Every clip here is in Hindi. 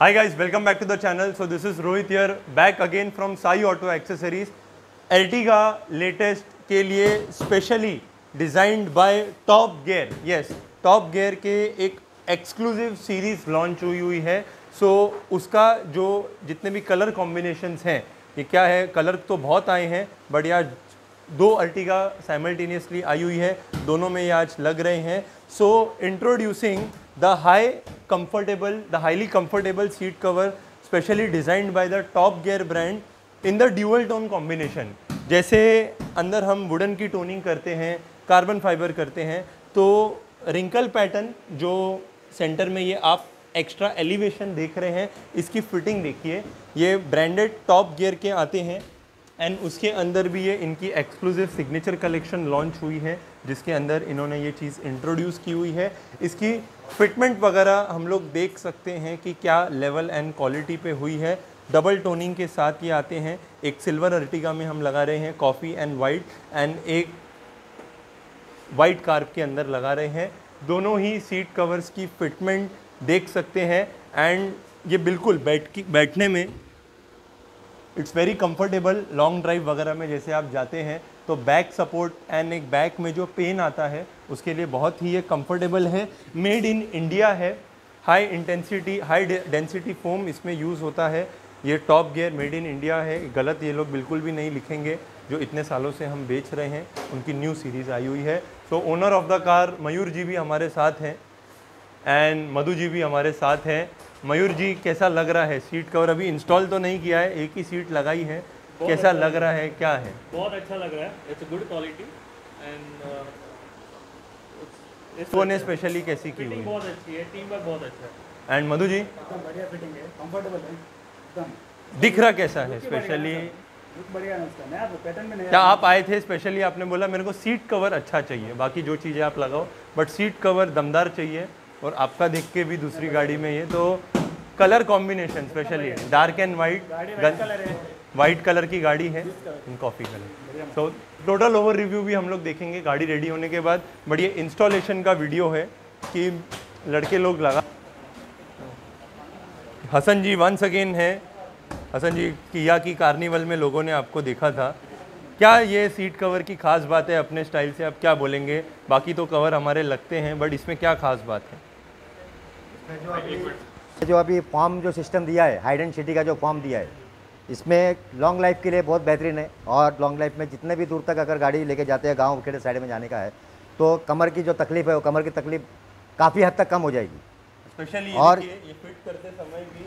Hi guys, welcome back to the channel. So this is Rohit here, back again from Sai Auto Accessories. Ertiga latest के लिए specially designed by top gear yes top gear के एक एक्सक्लूसिव सीरीज़ लॉन्च हुई हुई है। So, उसका जो जितने भी कलर कॉम्बिनेशंस हैं ये क्या है? कलर तो बहुत आए हैं बट यार दो अर्टिगा साइमल्टेनियसली आई हुई है। दोनों में ये आज लग रहे हैं। So introducing the high comfortable the highly comfortable seat cover specially designed by the top gear brand in the dual tone combination जैसे अंदर हम वुडन की टोनिंग करते हैं कार्बन फाइबर करते हैं तो रिंकल पैटर्न जो सेंटर में ये आप एक्स्ट्रा एलिवेशन देख रहे हैं, इसकी फिटिंग देखिए। ये ब्रांडेड टॉप गियर के आते हैं। एंड उसके अंदर भी ये इनकी एक्सक्लूसिव सिग्नेचर कलेक्शन लॉन्च हुई है, जिसके अंदर इन्होंने ये चीज़ इंट्रोड्यूस की हुई है। इसकी फिटमेंट वगैरह हम लोग देख सकते हैं कि क्या लेवल एंड क्वालिटी पे हुई है। डबल टोनिंग के साथ ये आते हैं। एक सिल्वर अर्टिगा में हम लगा रहे हैं कॉफ़ी एंड वाइट एंड एक वाइट कार्प के अंदर लगा रहे हैं। दोनों ही सीट कवर्स की फिटमेंट देख सकते हैं। एंड ये बिल्कुल बैठ की, बैठने में it's very comfortable long drive वगैरह में जैसे आप जाते हैं तो बैक सपोर्ट एंड एक बैक में जो पेन आता है, उसके लिए बहुत ही ये कंफर्टेबल है। मेड इन इंडिया है। High intensity high density foam इसमें यूज़ होता है। ये top gear made in India है। गलत ये लोग बिल्कुल भी नहीं लिखेंगे, जो इतने सालों से हम बेच रहे हैं, उनकी न्यू सीरीज़ आई हुई है। So owner of the car Mayur ji भी हमारे साथ हैं। एंड मधु जी भी हमारे साथ हैं। मयूर जी कैसा लग रहा है? सीट कवर अभी इंस्टॉल तो नहीं किया है एक ही सीट लगाई है। कैसा अच्छा लग रहा है? क्या है? बहुत अच्छा लग रहा है। इट्स गुड क्वालिटी एंड तो ने स्पेशली कैसी की हुई? बहुत अच्छी है। टीम वर्क बहुत अच्छा है। एंड मधु जी? बढ़िया फिटिंग है। कंफर्टेबल है। एकदम। दिख रहा कैसा है स्पेशली लुक बढ़िया है उसका। नया पैटर्न में नया क्या आप आए थे स्पेशली आपने बोला मेरे को सीट कवर अच्छा चाहिए। बाकी जो चीज़ें आप लगाओ बट सीट कवर दमदार चाहिए और आपका देख के भी दूसरी गाड़ी में ये तो colour combination specially dark and white colour white colour की गाड़ी है कॉफ़ी कलर तो टोटल ओवर रिव्यू भी हम लोग देखेंगे गाड़ी रेडी होने के बाद। बट ये इंस्टॉलेशन का वीडियो है कि लड़के लोग लगा हसन जी वंस अगेन है। हसन जी किया की कार्निवल में लोगों ने आपको देखा था। क्या ये सीट कवर की खास बात है अपने स्टाइल से? आप क्या बोलेंगे? बाकी तो कवर हमारे लगते हैं बट इसमें क्या खास बात है? जो अभी फॉर्म जो सिस्टम दिया है हाइड एंड सिटी का जो फॉर्म दिया है इसमें लॉन्ग लाइफ के लिए बहुत बेहतरीन है और लॉन्ग लाइफ में जितने भी दूर तक अगर गाड़ी लेके जाते हैं गाँव खेड़े साइड में जाने का है तो कमर की जो तकलीफ़ है वो कमर की तकलीफ़ काफ़ी हद तक कम हो जाएगी। स्पेशली और- ये फिट करते समय भी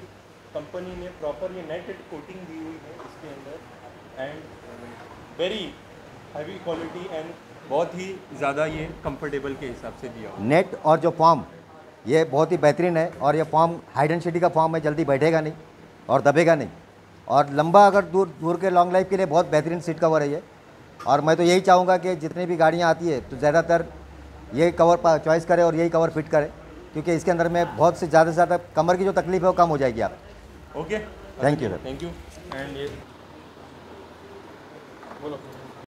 कंपनी ने प्रॉपर ये नेटेड कोटिंग दी हुई है इसके अंदर and very heavy quality and बहुत ही ज़्यादा ये कंफर्टेबल के हिसाब से दिया हुआ नेट और जो फॉर्म ये बहुत ही बेहतरीन है और ये फॉर्म हाइड एंड सिटी का फॉर्म है जल्दी बैठेगा नहीं और दबेगा नहीं। और लंबा अगर दूर दूर के लॉन्ग लाइफ के लिए बहुत बेहतरीन सीट कवर है ये। और मैं तो यही चाहूँगा कि जितनी भी गाड़ियाँ आती है तो ज़्यादातर ये कवर चॉइस करें और यही कवर फिट करें क्योंकि इसके अंदर में बहुत से ज़्यादा से ज़्यादा कमर की जो तकलीफ़ है वो कम हो जाएगी आप। Okay thank you sir. Thank you and बोलो।